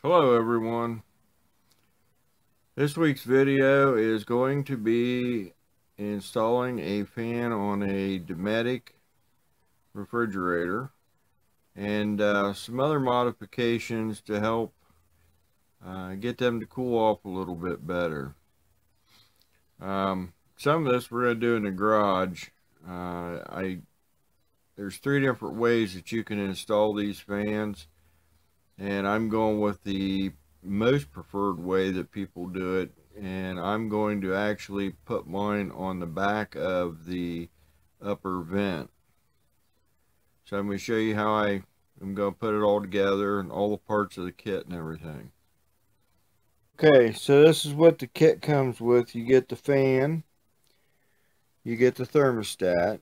Hello everyone. This week's video is going to be installing a fan on a Dometic refrigerator and uh, some other modifications to help uh, get them to cool off a little bit better. Um, some of this we're going to do in the garage. Uh, I There's three different ways that you can install these fans and I'm going with the most preferred way that people do it. And I'm going to actually put mine on the back of the upper vent. So I'm going to show you how I am going to put it all together and all the parts of the kit and everything. Okay so this is what the kit comes with. You get the fan. You get the thermostat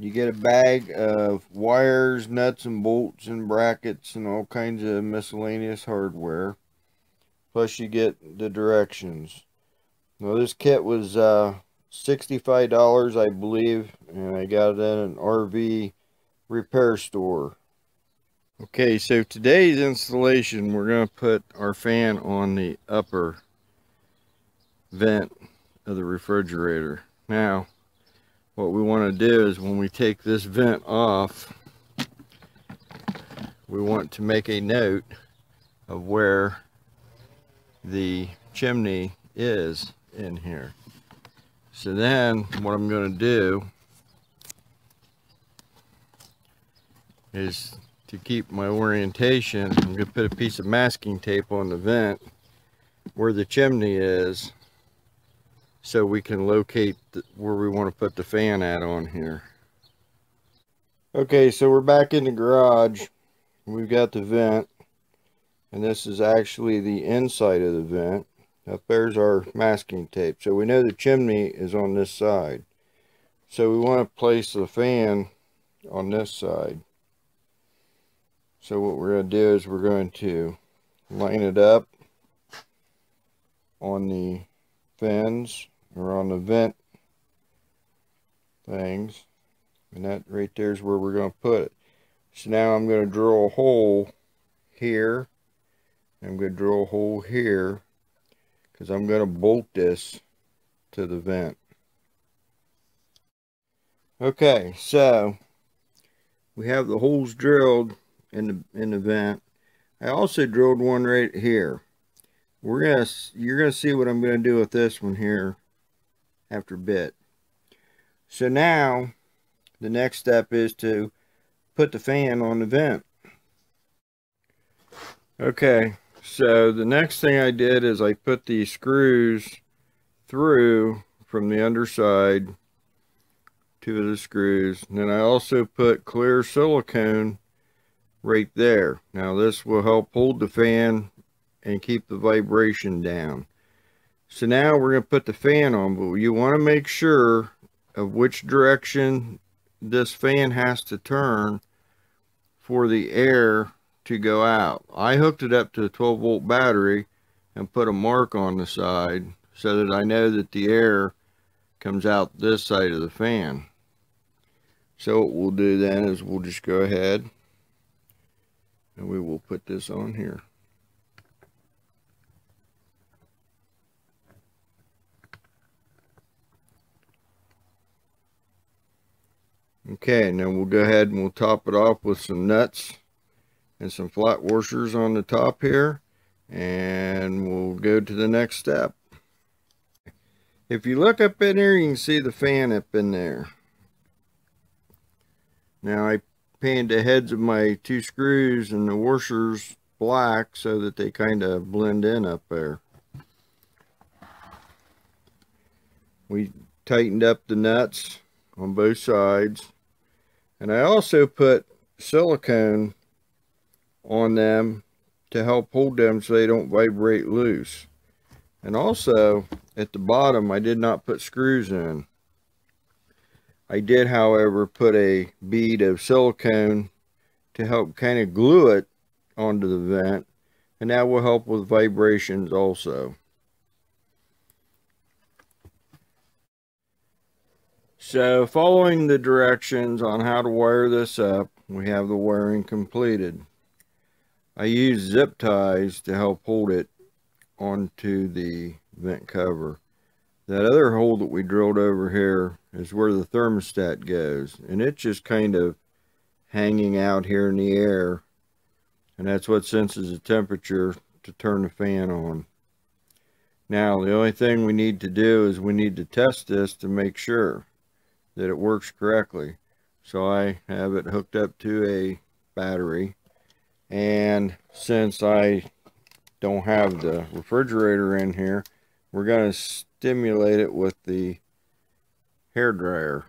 you get a bag of wires, nuts and bolts and brackets and all kinds of miscellaneous hardware. Plus you get the directions. Now this kit was uh, $65 I believe and I got it at an RV repair store. Okay so today's installation we're going to put our fan on the upper vent of the refrigerator. Now what we want to do is when we take this vent off we want to make a note of where the chimney is in here. So then what I'm going to do is to keep my orientation I'm going to put a piece of masking tape on the vent where the chimney is so we can locate the, where we want to put the fan at on here. Okay, so we're back in the garage. We've got the vent, and this is actually the inside of the vent. Up there's our masking tape. So we know the chimney is on this side. So we want to place the fan on this side. So what we're going to do is we're going to line it up on the fins or on the vent things and that right there is where we're going to put it. So now I'm going to drill a hole here I'm going to drill a hole here because I'm going to bolt this to the vent. Okay so we have the holes drilled in the in the vent. I also drilled one right here we're gonna you're gonna see what I'm gonna do with this one here after a bit. So now the next step is to put the fan on the vent. Okay, so the next thing I did is I put the screws through from the underside to the screws. And then I also put clear silicone right there. Now this will help hold the fan and keep the vibration down. So now we're going to put the fan on, but you want to make sure of which direction this fan has to turn for the air to go out. I hooked it up to a 12 volt battery and put a mark on the side so that I know that the air comes out this side of the fan. So what we'll do then is we'll just go ahead and we will put this on here. Okay, and then we'll go ahead and we'll top it off with some nuts and some flat washers on the top here. And we'll go to the next step. If you look up in here, you can see the fan up in there. Now I painted the heads of my two screws and the washers black so that they kind of blend in up there. We tightened up the nuts on both sides and I also put silicone on them to help hold them so they don't vibrate loose. And also, at the bottom, I did not put screws in. I did, however, put a bead of silicone to help kind of glue it onto the vent. And that will help with vibrations also. So following the directions on how to wire this up, we have the wiring completed. I use zip ties to help hold it onto the vent cover. That other hole that we drilled over here is where the thermostat goes. And it's just kind of hanging out here in the air. And that's what senses the temperature to turn the fan on. Now, the only thing we need to do is we need to test this to make sure that it works correctly. So I have it hooked up to a battery. And since I don't have the refrigerator in here, we're going to stimulate it with the hair dryer.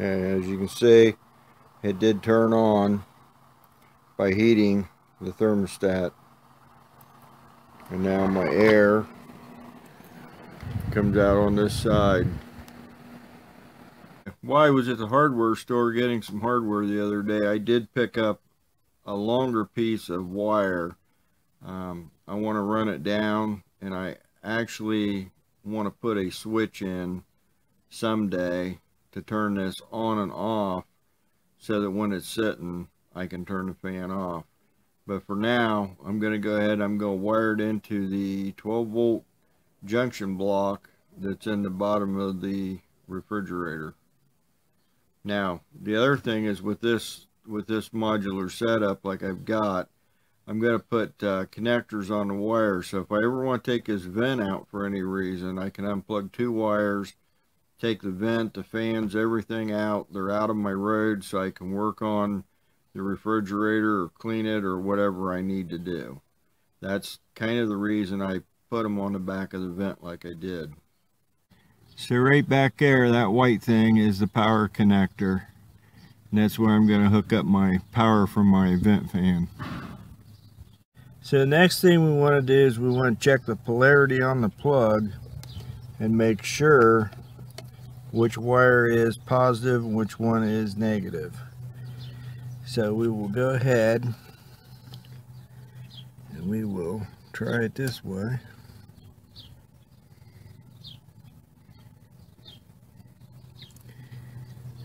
As you can see, it did turn on by heating the thermostat. And now my air comes out on this side. Why was at the hardware store getting some hardware the other day. I did pick up a longer piece of wire. Um, I want to run it down and I actually want to put a switch in someday to turn this on and off so that when it's sitting I can turn the fan off. But for now, I'm going to go ahead, I'm going to wire it into the 12 volt junction block that's in the bottom of the refrigerator. Now, the other thing is with this with this modular setup like I've got, I'm going to put uh, connectors on the wire. So if I ever want to take this vent out for any reason, I can unplug two wires, take the vent, the fans, everything out. They're out of my road so I can work on the refrigerator or clean it or whatever I need to do. That's kind of the reason I put them on the back of the vent like I did. So right back there, that white thing is the power connector. And that's where I'm going to hook up my power from my vent fan. So the next thing we want to do is we want to check the polarity on the plug and make sure which wire is positive and which one is negative. So we will go ahead and we will try it this way.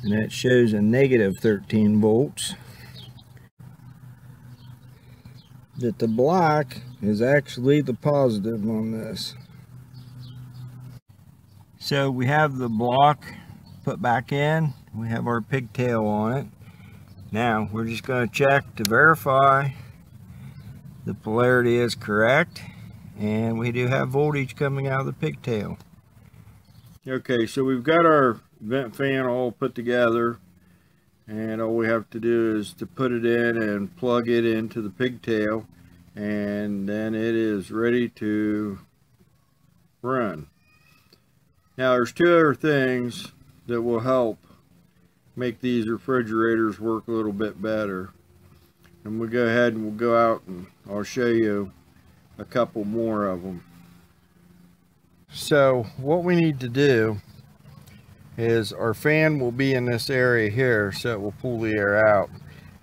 And that shows a negative 13 volts. That the black is actually the positive on this. So we have the block put back in. We have our pigtail on it. Now we're just going to check to verify the polarity is correct and we do have voltage coming out of the pigtail. Okay, so we've got our vent fan all put together and all we have to do is to put it in and plug it into the pigtail and then it is ready to run. Now there's two other things that will help make these refrigerators work a little bit better. And we'll go ahead and we'll go out and I'll show you a couple more of them. So what we need to do is our fan will be in this area here so it will pull the air out.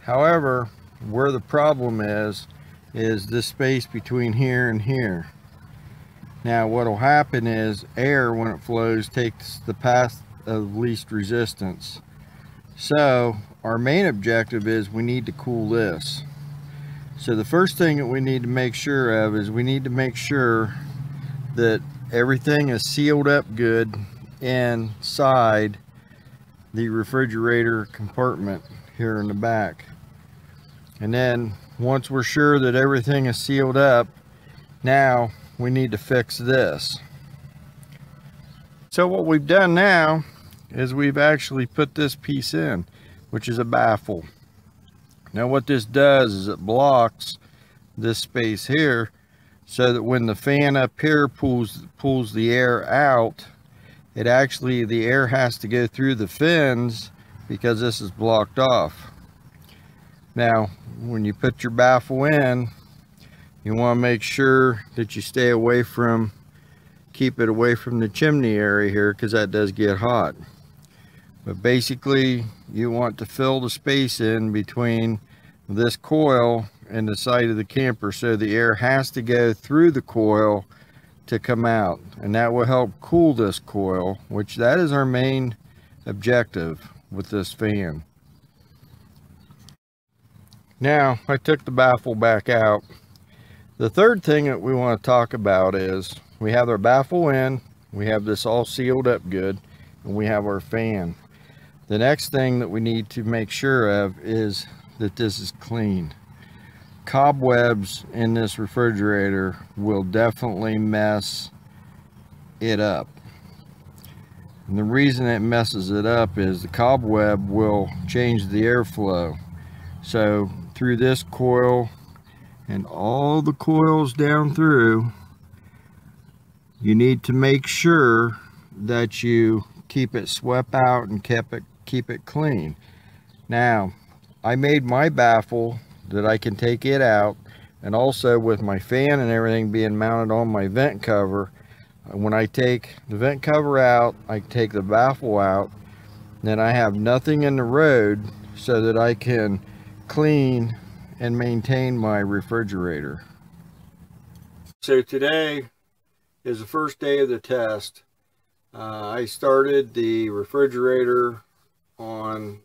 However, where the problem is, is this space between here and here. Now what will happen is air when it flows takes the path of least resistance. So our main objective is we need to cool this. So the first thing that we need to make sure of is we need to make sure that everything is sealed up good inside the refrigerator compartment here in the back. And then once we're sure that everything is sealed up, now we need to fix this. So what we've done now is we've actually put this piece in, which is a baffle. Now what this does is it blocks this space here so that when the fan up here pulls pulls the air out, it actually, the air has to go through the fins because this is blocked off. Now, when you put your baffle in, you want to make sure that you stay away from, keep it away from the chimney area here because that does get hot. But basically, you want to fill the space in between this coil and the side of the camper so the air has to go through the coil to come out and that will help cool this coil which that is our main objective with this fan now I took the baffle back out the third thing that we want to talk about is we have our baffle in we have this all sealed up good and we have our fan the next thing that we need to make sure of is that this is clean cobwebs in this refrigerator will definitely mess it up. And the reason it messes it up is the cobweb will change the airflow. So through this coil and all the coils down through, you need to make sure that you keep it swept out and keep it keep it clean. Now, I made my baffle that I can take it out and also with my fan and everything being mounted on my vent cover when I take the vent cover out I take the baffle out then I have nothing in the road so that I can clean and maintain my refrigerator so today is the first day of the test uh, I started the refrigerator on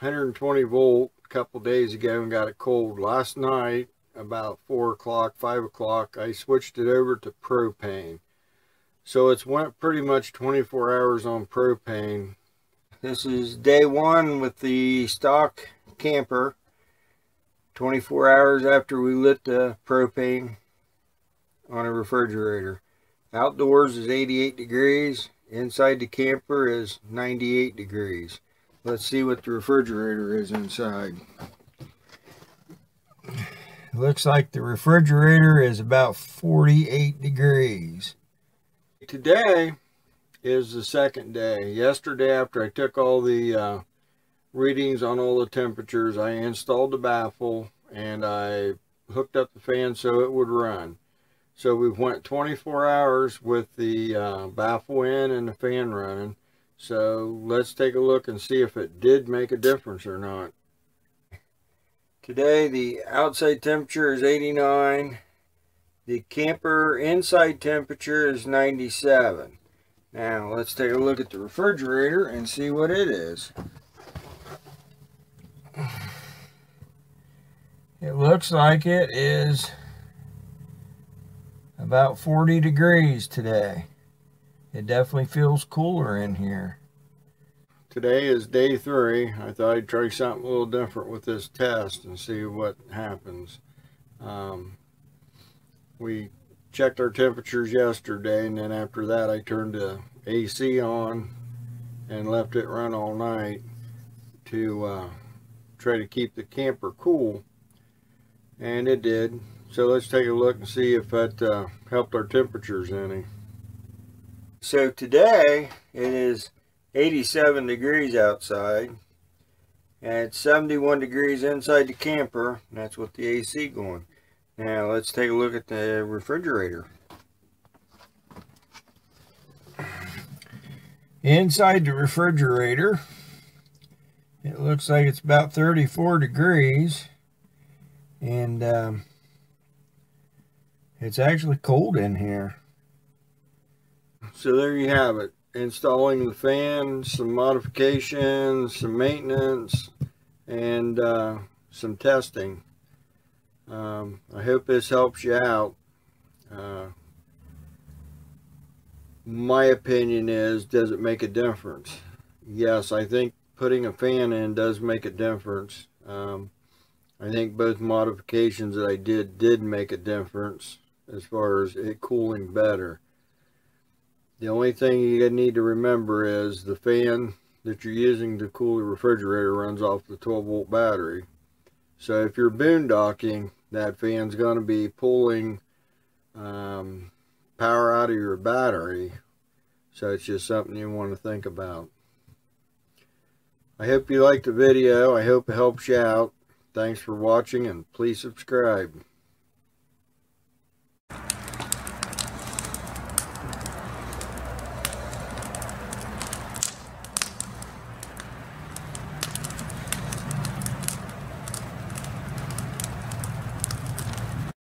120 volt a couple days ago and got it cold. Last night, about 4 o'clock, 5 o'clock, I switched it over to propane. So it's went pretty much 24 hours on propane. This is day one with the stock camper. 24 hours after we lit the propane on a refrigerator. Outdoors is 88 degrees. Inside the camper is 98 degrees. Let's see what the refrigerator is inside. It looks like the refrigerator is about 48 degrees. Today is the second day. Yesterday after I took all the uh, readings on all the temperatures, I installed the baffle and I hooked up the fan so it would run. So we've went 24 hours with the uh, baffle in and the fan running. So let's take a look and see if it did make a difference or not. Today the outside temperature is 89. The camper inside temperature is 97. Now let's take a look at the refrigerator and see what it is. It looks like it is about 40 degrees today. It definitely feels cooler in here. Today is day three. I thought I'd try something a little different with this test and see what happens. Um, we checked our temperatures yesterday and then after that I turned the AC on and left it run all night to uh, try to keep the camper cool and it did. So let's take a look and see if that uh, helped our temperatures any. So today it is 87 degrees outside. And it's 71 degrees inside the camper. That's with the AC going. Now let's take a look at the refrigerator. Inside the refrigerator it looks like it's about 34 degrees and um, it's actually cold in here so there you have it. Installing the fan, some modifications, some maintenance, and uh, some testing. Um, I hope this helps you out. Uh, my opinion is, does it make a difference? Yes, I think putting a fan in does make a difference. Um, I think both modifications that I did did make a difference as far as it cooling better. The only thing you need to remember is the fan that you're using to cool the refrigerator runs off the 12 volt battery. So if you're boondocking, that fan's going to be pulling um, power out of your battery. So it's just something you want to think about. I hope you liked the video. I hope it helps you out. Thanks for watching and please subscribe.